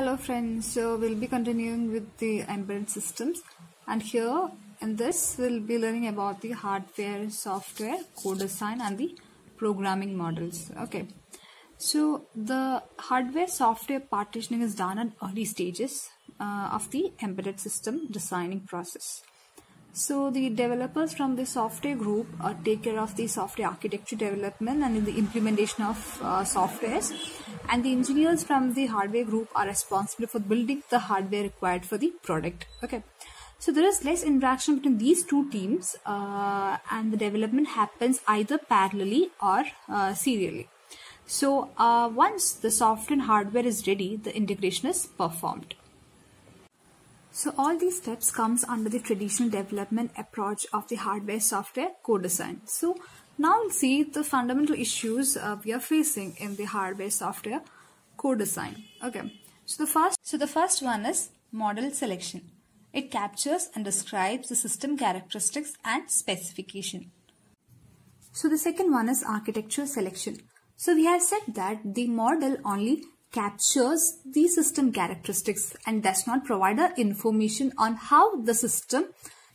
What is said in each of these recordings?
Hello friends, so we'll be continuing with the embedded systems and here in this we'll be learning about the hardware, software, co-design and the programming models. Okay, so the hardware software partitioning is done at early stages uh, of the embedded system designing process. So the developers from the software group uh, take care of the software architecture development and the implementation of uh, softwares and the engineers from the hardware group are responsible for building the hardware required for the product. Okay. So there is less interaction between these two teams uh, and the development happens either parallelly or uh, serially. So uh, once the software and hardware is ready, the integration is performed. So all these steps comes under the traditional development approach of the hardware software co-design. So now we'll see the fundamental issues uh, we are facing in the hardware software co-design. Okay. So the first so the first one is model selection. It captures and describes the system characteristics and specification. So the second one is architecture selection. So we have said that the model only captures the system characteristics and does not provide information on how the system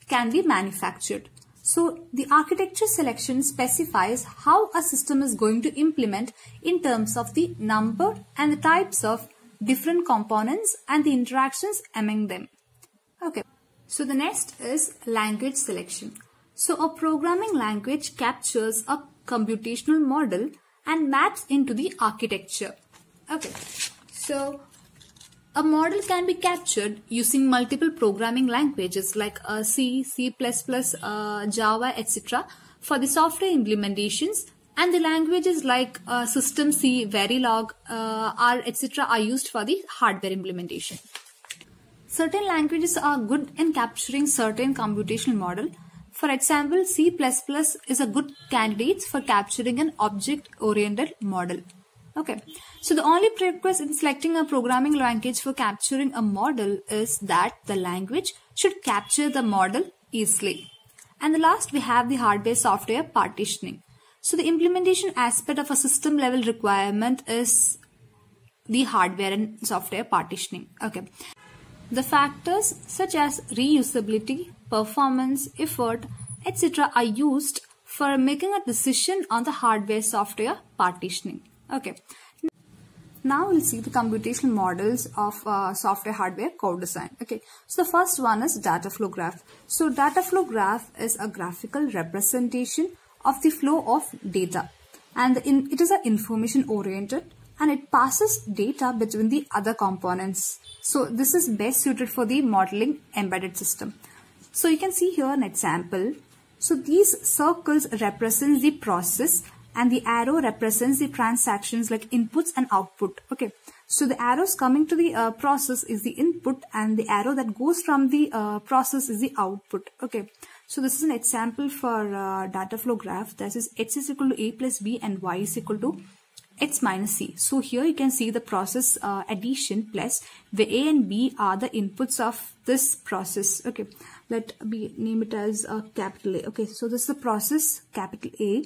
can be manufactured. So the architecture selection specifies how a system is going to implement in terms of the number and the types of different components and the interactions among them. Okay. So the next is language selection. So a programming language captures a computational model and maps into the architecture. Okay, so a model can be captured using multiple programming languages like uh, C, C++, uh, Java, etc. for the software implementations and the languages like uh, System C, Verilog, uh, R, etc. are used for the hardware implementation. Certain languages are good in capturing certain computational model. For example, C++ is a good candidate for capturing an object-oriented model. Okay, so the only prerequisite in selecting a programming language for capturing a model is that the language should capture the model easily. And the last we have the hardware software partitioning. So the implementation aspect of a system level requirement is the hardware and software partitioning. Okay. The factors such as reusability, performance, effort, etc. are used for making a decision on the hardware software partitioning. Okay. Now we'll see the computational models of uh, software hardware co-design. Okay. So the first one is data flow graph. So data flow graph is a graphical representation of the flow of data and in, it is an information oriented and it passes data between the other components. So this is best suited for the modeling embedded system. So you can see here an example. So these circles represent the process and the arrow represents the transactions like inputs and output. Okay. So the arrows coming to the uh, process is the input and the arrow that goes from the uh, process is the output. Okay. So this is an example for uh, data flow graph. That is x is equal to a plus b and y is equal to x minus c. So here you can see the process uh, addition plus the a and b are the inputs of this process. Okay. Let me name it as capital A. Okay. So this is the process capital A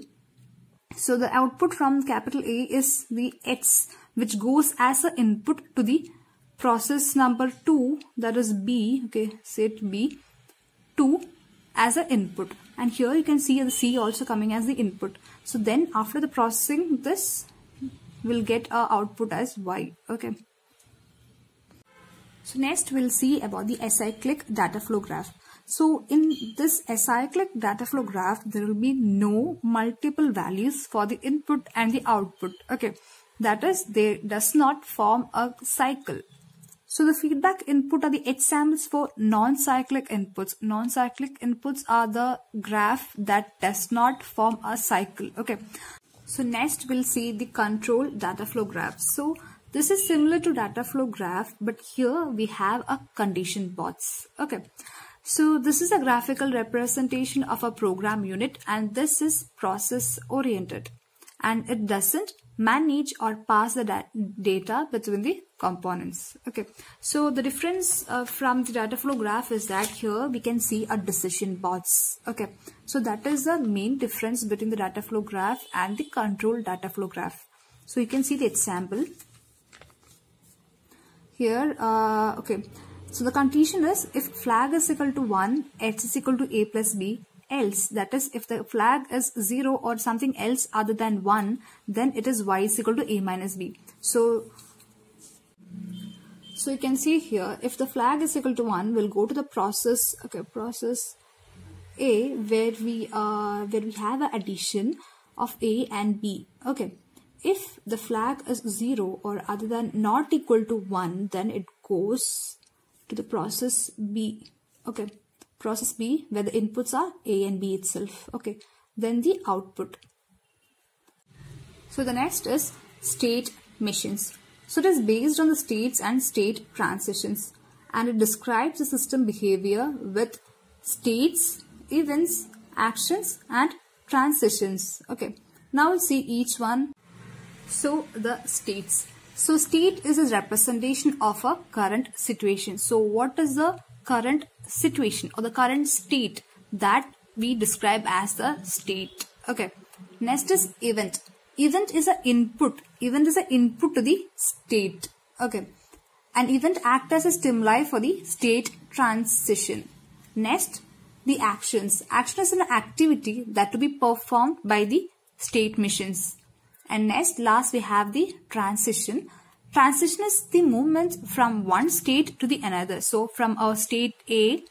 so the output from capital A is the X which goes as an input to the process number 2 that is B okay set B 2 as an input and here you can see the C also coming as the input. So then after the processing this will get a output as Y okay. So next we'll see about the acyclic data flow graph. So in this acyclic data flow graph, there will be no multiple values for the input and the output. Okay. That is, they does not form a cycle. So the feedback input are the H samples for non-cyclic inputs. Non-cyclic inputs are the graph that does not form a cycle. Okay. So next we'll see the control data flow graph. So this is similar to data flow graph, but here we have a condition box. Okay. So this is a graphical representation of a program unit and this is process oriented and it doesn't manage or pass the da data between the components. Okay, so the difference uh, from the data flow graph is that here we can see a decision box. Okay, so that is the main difference between the data flow graph and the control data flow graph. So you can see the example. here uh, okay so the condition is if flag is equal to 1 x is equal to a plus b else that is if the flag is 0 or something else other than 1 then it is y is equal to a minus b. So so you can see here if the flag is equal to 1 we'll go to the process okay process a where we uh where we have an addition of a and b okay. If the flag is 0 or other than not equal to 1 then it goes to the process b okay process b where the inputs are a and b itself okay then the output so the next is state machines so it is based on the states and state transitions and it describes the system behavior with states, events, actions and transitions. Okay. Now we'll see each one. So the states. So state is a representation of a current situation. So what is the current situation or the current state that we describe as the state. Okay. Next is event. Event is an input. Event is an input to the state. Okay. An event acts as a stimuli for the state transition. Next the actions. Action is an activity that to be performed by the state machines and next last we have the transition transition is the movement from one state to the another so from our state a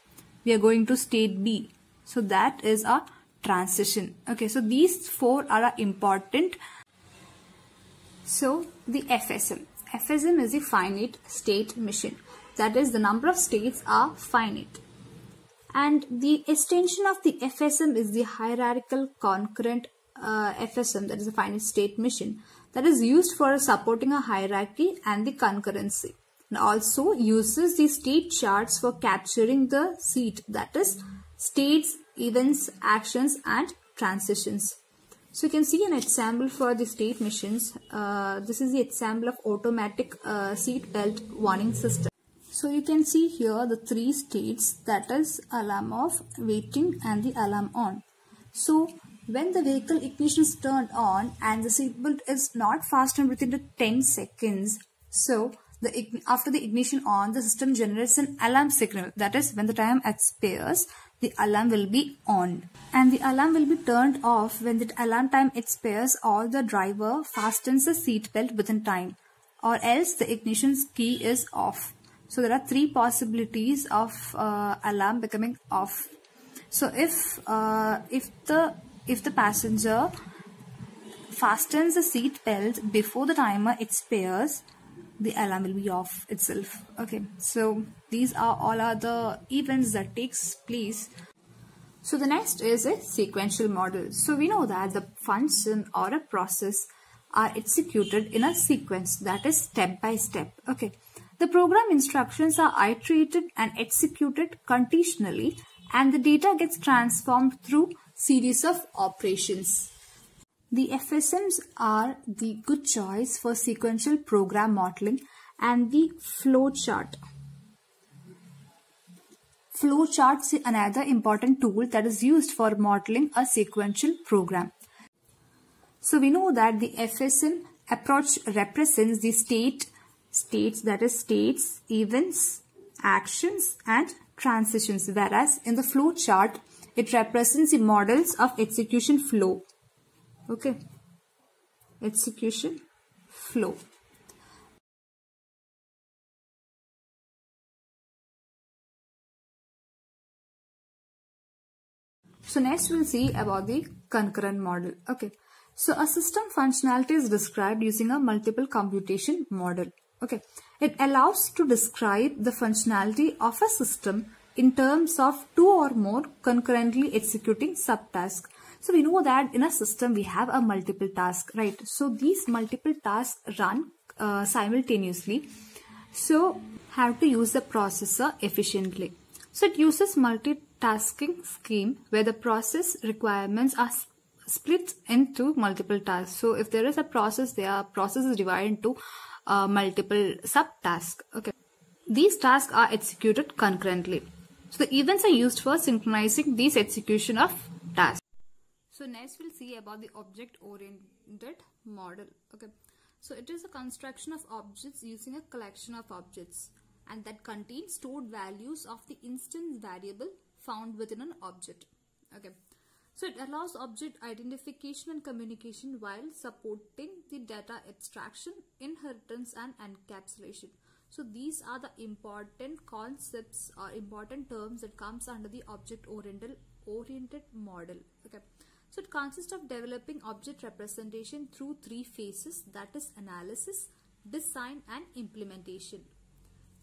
we are going to state b so that is a transition okay so these four are important so the FSM. FSM is a finite state machine. That is the number of states are finite. And the extension of the FSM is the hierarchical concurrent uh, FSM that is a finite state machine that is used for supporting a hierarchy and the concurrency. And also uses the state charts for capturing the seat that is states, events, actions and transitions. So you can see an example for the state machines. Uh, this is the example of automatic uh, seat belt warning system. So you can see here the three states that is alarm off, waiting and the alarm on. So when the vehicle ignition is turned on and the seatbelt is not fastened within the 10 seconds, so the after the ignition on, the system generates an alarm signal. That is when the time expires, the alarm will be on and the alarm will be turned off when the alarm time expires or the driver fastens the seatbelt within time or else the ignition key is off. So there are three possibilities of uh, alarm becoming off. So if uh, if the if the passenger fastens the seat belt before the timer expires, the alarm will be off itself. Okay so these are all the events that takes place. So the next is a sequential model. So we know that the function or a process are executed in a sequence that is step by step. Okay the program instructions are iterated and executed conditionally and the data gets transformed through series of operations the FSMs are the good choice for sequential program modeling and the flowchart. Flowchart is another important tool that is used for modeling a sequential program. So we know that the FSM approach represents the state, states that is states, events, actions and transitions whereas in the flowchart it represents the models of execution flow. Okay. Execution flow. So next we'll see about the concurrent model. Okay. So a system functionality is described using a multiple computation model. Okay. It allows to describe the functionality of a system in terms of two or more concurrently executing subtasks so we know that in a system we have a multiple task, right? So these multiple tasks run uh, simultaneously. So have to use the processor efficiently. So it uses multitasking scheme where the process requirements are split into multiple tasks. So if there is a process, their process is divided into uh, multiple subtasks. Okay. These tasks are executed concurrently. So the events are used for synchronizing these execution of tasks. So next we'll see about the object oriented model. Okay. So it is a construction of objects using a collection of objects and that contains stored values of the instance variable found within an object. Okay. So it allows object identification and communication while supporting the data abstraction, inheritance and encapsulation. So these are the important concepts or important terms that comes under the object oriented oriented model. Okay. So it consists of developing object representation through three phases that is analysis, design and implementation.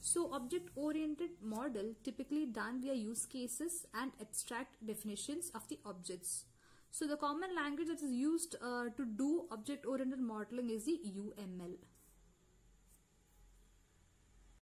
So object-oriented model typically done via use cases and abstract definitions of the objects. So the common language that is used uh, to do object-oriented modeling is the UML.